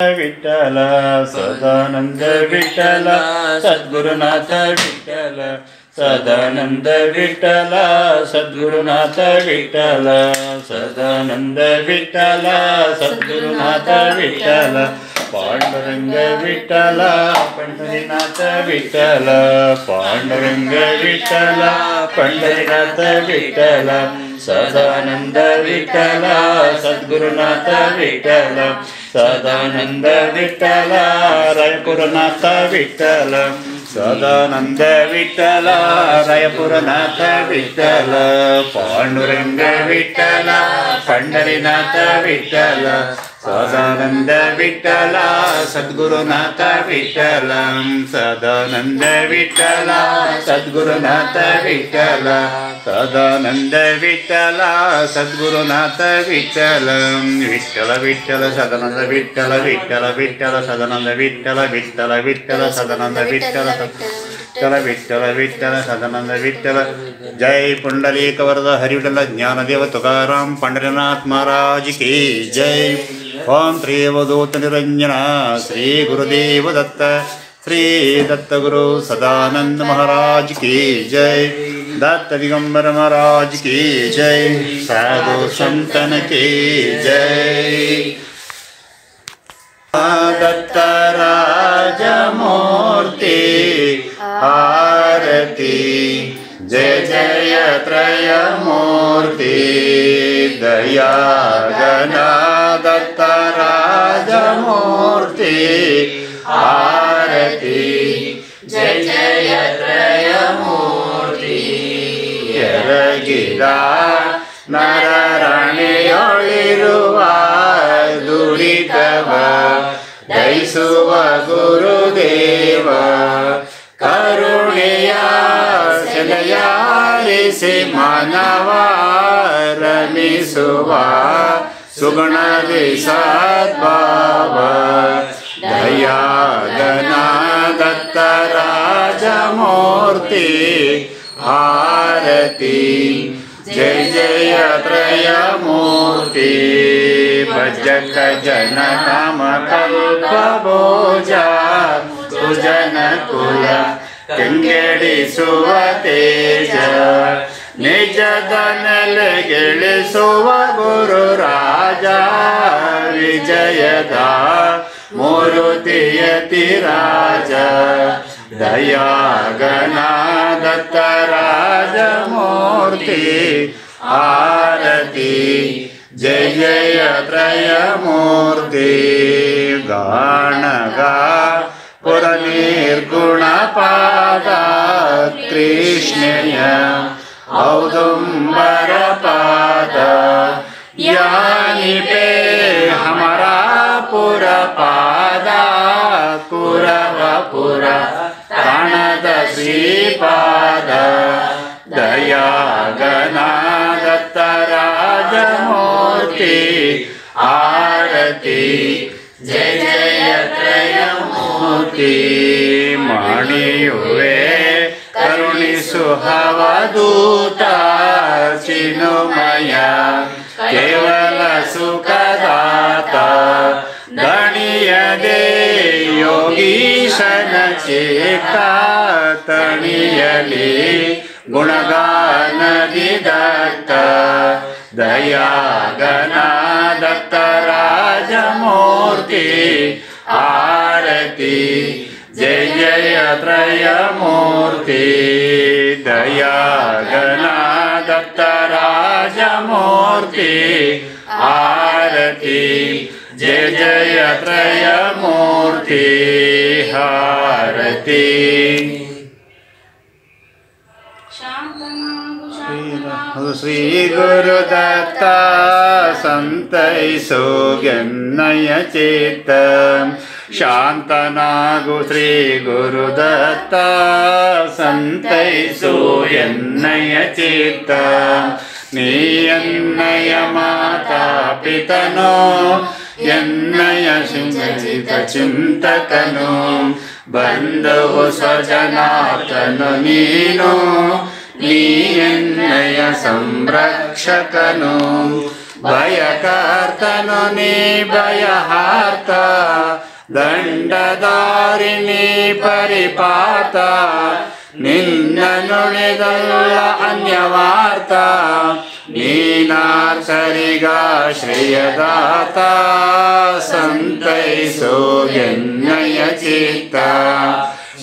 ವಿಠಲ ಸದಾನಂದ ವಿಠಲ ಸದ್ಗುರುನಾಥ ವಿಠಲ ಸದಾನಂದ ವಿಠಲ ಸದ್ಗುರುನಾಥ ವಿಠಲ ಸದಾನಂದ ವಿಠಲ ಸದ್ಗುರುನಾಥ ವಿಠಲ ಪಾಂಡುರಂಗ ವಿಠಲ ಪಂಡರಿನಾಥ ವಿಠಲ ಪಾಂಡುರಂಗ ವಿಠಲ ಪಂಡರಿನಾಥ ವಿಠಲ ಸದಾನಂದ ವಿಠಲ ಸದ್ಗುರುನಾಥ ವಿಠಲ ಸದಾನಂದ ವಿಠಲ ರಾಯಪುರನಾಥ ವಿಠಲ ಸದಾನಂದ ವಿಠಲ ರಾಯಪುರನಾಥ ವಿಠಲ ಪಾಂಡುರಂಗ ವಿಠಲ ಪಂಡರಿನಾಥ ವಿಠಲ ಸದಾನಂದ ವಿಠಲ ಸದ್ಗುರುನಾಥ ವಿಠಲ ಸದಾನಂದ ವಿಠಲ ಸದ್ಗುರುನಾಥ ವಿಠಲ ಸದಾನಂದ ವಿಠಲ ಸದ್ಗುರುನಾಥ ವಿಠಲ ವಿಠಲ ವಿಠಲ ಸದಾನಂದ ವಿಠಲ ವಿಠಲ ವಿಠಲ ಸದಾನಂದ ವಿಠಲ ವಿಠಲ ವಿಠಲ ಸದಾನಂದ ವಿಠಲ ವಿಠಲ ವಿಠಲ ವಿಠಲ ಸದಾನಂದ ವಿಠಲ ಜೈ ಪುಂಡಲೀಕ ವರದ ಹರಿವಿಡಲ ಜ್ಞಾನದೇವ ತುಕಾರಾಂ ಪಂಡರಿನಾಥ್ ಮಹಾರಾಜ್ ಕಿ ಜೈ ಓಂ ತ್ರೇವದೂತ ನಿರಂಜನ ಶ್ರೀ ಗುರುದೇವ ದತ್ತ ಶ್ರೀ ದತ್ತಗುರು ಸದಾನಂದ ಮಹಾರಾಜ್ ಕಿ ಜೈ दत्त दिगंबर महाराज की जय। साधु संतन की जय। दत्त राज मूर्ति आरती, जय जय त्रय मूर्ति दया गना दत्त राज मूर्ति आरती, जय जय ಎರಗಿದ ನರರಣಿಯೊಳಿರುವ ದುರಿತವ ದಯಿಸುವ ಗುರುದೇವ ಕರುಣೆಯ ಸೆಲೆಯಾರಿಸಿ ಮಾನವ ರಮಿಸುವ ಸುಗುಣದಿ ಸದ್ಭಾವ ದಯಾಗನ ದತ್ತ ರಾಜಮೂರ್ತಿ ಆರತಿ ಜಯ ಜಯ ತ್ರಯ ಮೂರ್ತಿ ಭಜಕ ಜನ ಕಾಮ ಕಲ್ಪ ಭೋಜ ಸುಜನ ಕುಲ ಕೆಂಗೆಡಿಸುವ ತೇಜ ನಿಜದನಲೆಗೆಳಿಸುವ ಗುರು ರಾಜ ವಿಜಯದ ಮೂರುತಿಯತಿ ರಾಜ ದಯಾಗನ जगत्तराजमूर्ति आरती जय जय त्रय मूर्ति त्रयमूर्ति गाणगा पाद कृष्णय औदुम्बरपाद। यानि पे हमारा पूरा पादा पूरा पूरा आरति जय जयत्रयभूति मणि ुवे करुणि सुहवदूता चिनु मया केवल सुखदाता गणियदे योगीशनचिता तणियले गुणगानदिदत्ता दया गना आरती जय जयात्रय मूर्ति दया गना आरती जय जया प्रया हारती श्रीगुरुदत्ता सन्तै सो चेत् शान्तनागु श्रीगुरुदत्ता सन्तै सो यन्नय चेत् नियन्नय मातापितनो यन्नय सिंहचितचिन्तकनो बन्धो स जनातनु ಸಿಂಚಿತ ಚಿಂತಕನು ಬಂಧವು ಸ್ವಜನಾತನು ನೀನು ನೀ ಎನ್ನಯ ಸಂರಕ್ಷಕನು ಭಯಕರ್ತನು ನೀ ಭಯಹಾರ್ತ ದಂಡದಾರಿಣಿ ಪರಿಪಾತ ನಿನ್ನ ನುಳಿದಲ್ಲ ಅನ್ಯವಾರ್ತ ನೀನಾರ್ಸರಿಗಾಶ್ರಯದಾತ ಸಂತೈಸೋ ಎನ್ನಯ ಚಿತ್ತ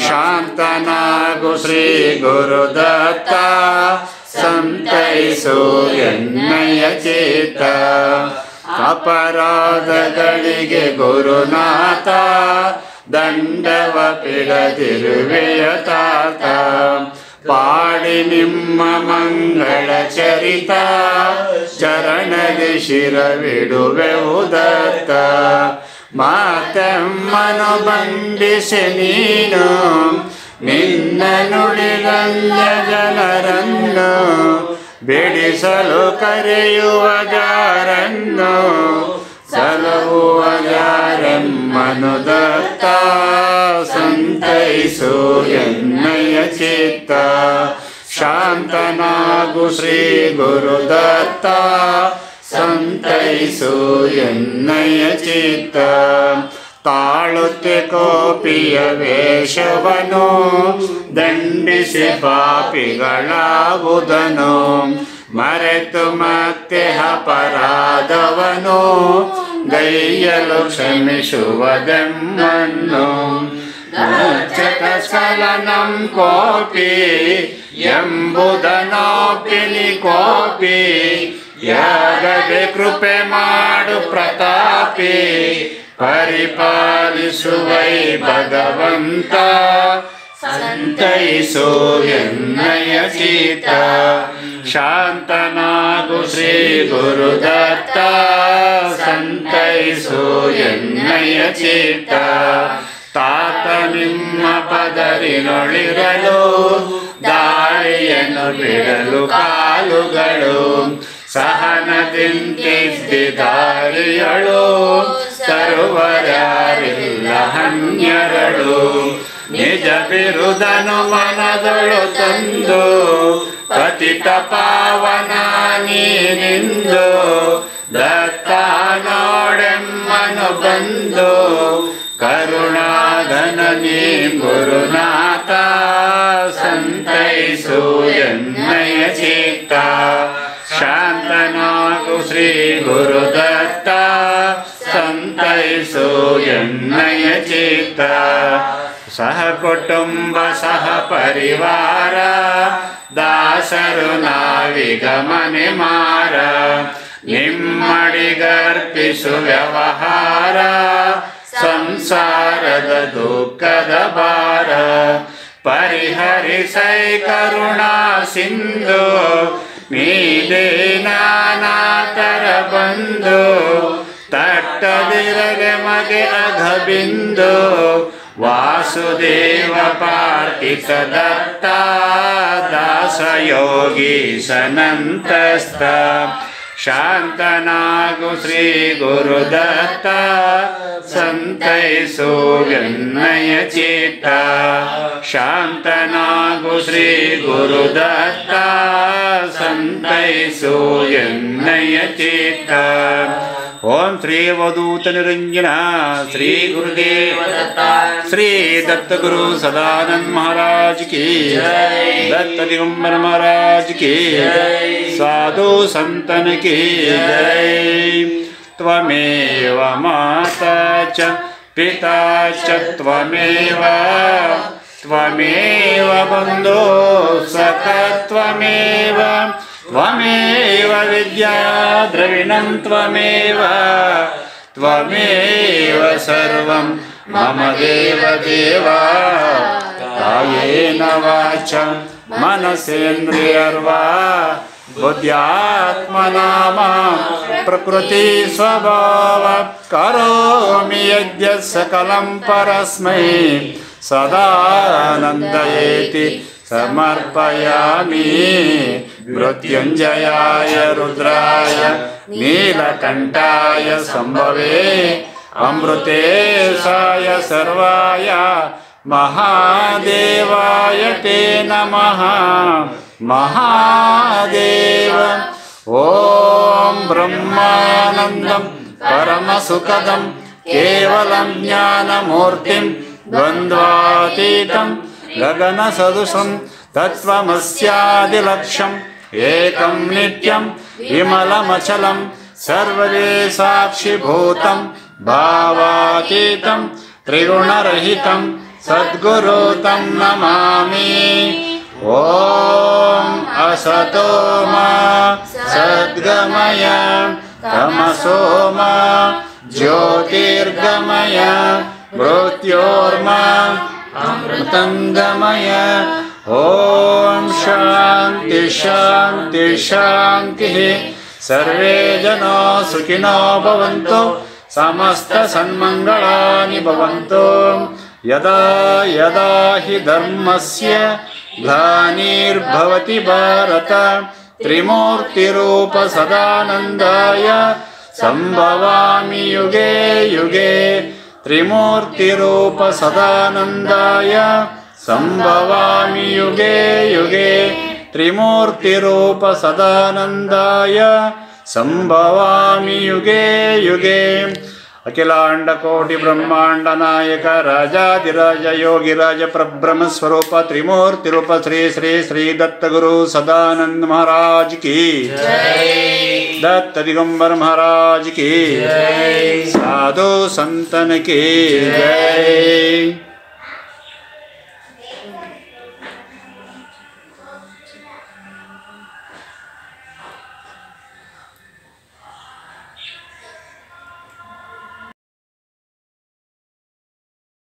ಶಾಂತನಾಗು ಶ್ರೀ ಗುರುದತ್ತ ಸಂತೈಸೋ ಎನ್ನಯ ಚಿತ್ತ ಅಪರಾಧಗಳಿಗೆ ಗುರುನಾಥ ದಂಡವ ಪಿಡದಿರುವೆಯ ತಾತ ಪಾಡಿ ನಿಮ್ಮ ಮಂಗಳ ಚರಿತ ಚರಣದಿ ಶಿರವಿಡುವೆವು ದತ್ತ ಮಾತಮ್ಮನು ಬಂಧಿಸಿ ನೀನು ನಿನ್ನ ನುಡಿಗಂಜ ಜನರನ್ನು ಬಿಡಿಸಲು ಕರೆಯುವ ಜಾರನ್ನು ಸಲಹುವ ಜಾರೆಮ್ಮನು ದತ್ತ ಸಂತೈಸು ಎನ್ನಯ ಚಿತ್ತ ಶಾಂತನಾಗು ಶ್ರೀ ಗುರುದತ್ತ ಸಂತೈಸು ಎನ್ನಯ ಚಿತ್ತ ತಾಳುತ್ತೆ ಕೋಪಿಯ ವೇಷವನು ದಂಡಿಸಿ ಪಾಪಿಗಳಾಗುವುದನು ಮರೆತು ಮತ್ತೆ ಅಪರಾಧವನು ಗೈಯಲು ಕ್ಷಮಿಸುವುದೆಮ್ಮನ್ನು ಚಕಸ್ಕಲನಂ ಕೋಪಿ ಎಂಬುದನೋಪಿಲಿ ಕೋಪಿ ಯಾಗದೆ ಕೃಪೆ ಮಾಡು ಪ್ರತಾಪಿ ಪರಿಪಾಲಿಸುವೈ ಭಗವಂತ ಸಂತೈಸು ಎನ್ನಯ ಚೀತ ಶಾಂತನಾಗು ಶ್ರೀ ಗುರುದತ್ತ ಸಂತೈಸು ಎನ್ನಯ ಚಿತ್ತ ತಾತ ನಿಮ್ಮ ಪದರಿನೊಳಿರಲು ದಾರಿಯನ್ನು ಬಿಡಲು ಕಾಲುಗಳು ಸಹನದಿಂತಿದ್ದಿ ಸರ್ವರಾರಿಲ್ಲ ಹನ್ಯರಳು. ನಿಜ ಬಿರುದನು ಮನದಳು ತಂದು, ಪತಿತ ಪಾವನ ನೀನಿಂದು ದತ್ತ ನೋಡೆಮ್ಮನು ಬಂದು, ಕರುಣಾಧನ ನೀ ಗುರುನಾಥ ಸಂತೈಸು ಎನ್ನಯ ಚಿತ್ತ शान्तनागु श्रीगुरुदत्ता सन्तैषु सूयन्नय चित्ता सह कुटुम्ब सह परिवार दासरुनाविगमनि मार निम्मडिगर्पिषु व्यवहार संसारद दुःखद बार परिहरिष करुणा सिन्धु ಪರಿಹರಿಸೈ ಕರುಣಾ ಸಿಂಧು ನೀದೇ ನಾನಾತರ ಬಂದು ತಟ್ಟದಿರಲೆ ಮಗೆ ಅಘಬಿಂದು ವಾಸುದೇವ ಪಾರ್ಥಿತ ದತ್ತ ದಾಸಯೋಗಿ ಸನಂತಸ್ಥ शान्तनागु श्रीगुरुदत्ता सन्तै सूर्य चेता शान्तनागु श्रीगुरुदत्ता सन्तै सन्त चेता ॐ श्रीवदूतनिरञ्जना श्रीगुरुदेव श्री सन्तन की जय। त्वमेव माता च पिता च त्वमेव त्वमेव बन्धो सख त्वमेव। त्वमेव विद्या द्रविणं त्वमेव त्वमेव सर्वं। मम देव देवा कायेन वाचा मनसेन्द्रियर्वा। बुद्ध्यात्मना मां प्रकृति स्वभाव करोमि यद्यत् सकलं परस्मै सदानन्दयेति समर्पयामि। मृत्युञ्जयाय रुद्राय नीलकण्ठाय सम्भवे अमृतेशाय सर्वाय महादेवाय ते नमः। महादेव ॐ ब्रह्मानन्दं परमसुखदं केवलं ज्ञानमूर्तिं द्वन्द्वातीतं गगनसदृशं तत्त्वमस्यादिलक्ष्यम् एकं नित्यं विमलमचलं सर्वदे साक्षिभूतं भावातीतं त्रिगुणरहितं सद्गुरु तं नमामि। ॐ असतो मा सद्गमय तमसो मा ज्योतिर्गमय मृत्योर्मा अमृतङ्गमय। ॐ शान्ति शान्ति शान्तिः। सर्वे जना सुखिनो भवन्तु समस्तसन्मङ्गलानि भवन्तु। यदा यदा हि धर्मस्य ग्लानिर्भवति भारत त्रिमूर्तिरूपसदानन्दाय सम्भवामि युगे युगे त्रिमूर्तिरूपसदानन्दाय सम्भवामि युगे युगे। त्रिमूर्तिरूपसदानन्दाय सम्भवामि युगे युगे। अखिलाण्डकोटिब्रह्माण्डनायक राजाधिराज योगिराज प्रब्रह्मस्वरूप त्रिमूर्तिरूप श्री श्री श्री दत्तगुरु सदानंद महाराज की दत्त दिगंबर महाराज की साधु संतन की जय।